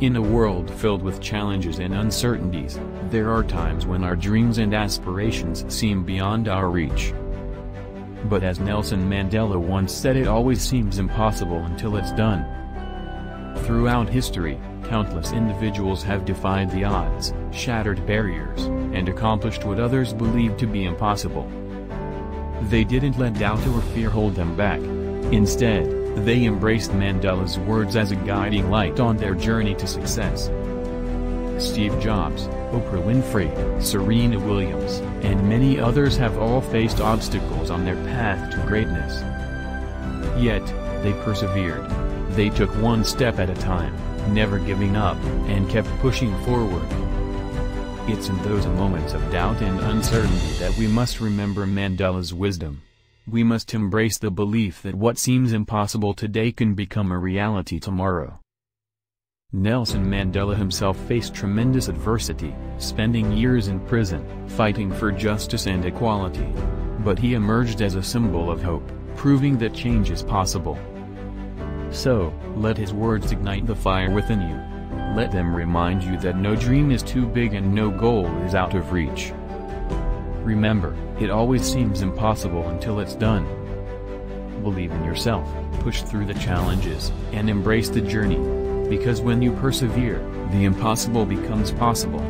In a world filled with challenges and uncertainties, there are times when our dreams and aspirations seem beyond our reach. But as Nelson Mandela once said it always seems impossible until it's done. Throughout history, countless individuals have defied the odds, shattered barriers, and accomplished what others believed to be impossible. They didn't let doubt or fear hold them back. Instead, they embraced Mandela's words as a guiding light on their journey to success. Steve Jobs, Oprah Winfrey, Serena Williams, and many others have all faced obstacles on their path to greatness. Yet, they persevered. They took one step at a time, never giving up, and kept pushing forward. It's in those moments of doubt and uncertainty that we must remember Mandela's wisdom. We must embrace the belief that what seems impossible today can become a reality tomorrow. Nelson Mandela himself faced tremendous adversity, spending years in prison, fighting for justice and equality. But he emerged as a symbol of hope, proving that change is possible. So, let his words ignite the fire within you. Let them remind you that no dream is too big and no goal is out of reach. Remember, it always seems impossible until it's done. Believe in yourself, push through the challenges, and embrace the journey. Because when you persevere, the impossible becomes possible.